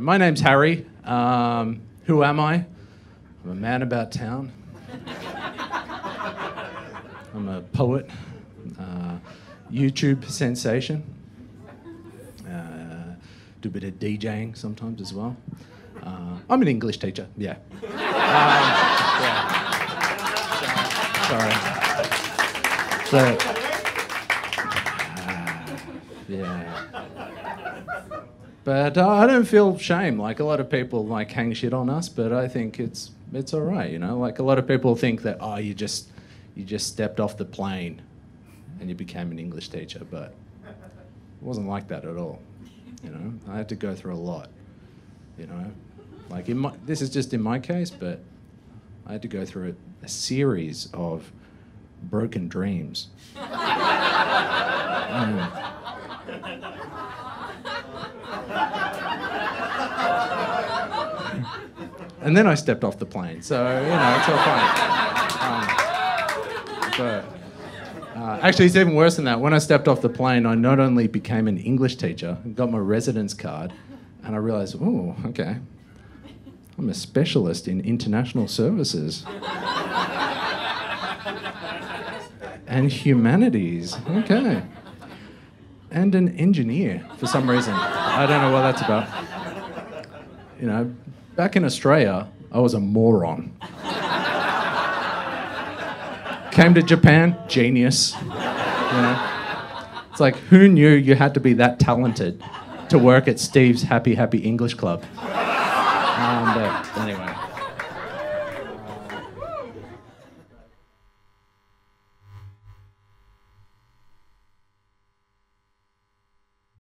My name's Harry. Um, who am I? I'm a man about town. I'm a poet, uh, YouTube sensation. Uh, do a bit of DJing sometimes as well. Uh, I'm an English teacher, yeah. Um, yeah. Sorry. So, uh, yeah. But uh, I don't feel shame. Like a lot of people like hang shit on us, but I think it's it's all right. You know, like a lot of people think that oh, you just you just stepped off the plane and you became an English teacher, but it wasn't like that at all. You know, I had to go through a lot. You know, like in my this is just in my case, but I had to go through a, a series of broken dreams. Um, and then I stepped off the plane, so you know it's all fine. Um, but uh, actually, it's even worse than that. When I stepped off the plane, I not only became an English teacher, got my residence card, and I realised, oh, okay, I'm a specialist in international services and humanities. Okay. And an engineer for some reason. I don't know what that's about. You know, back in Australia, I was a moron. Came to Japan, genius. You know? It's like, who knew you had to be that talented to work at Steve's Happy Happy English Club? Um, but anyway.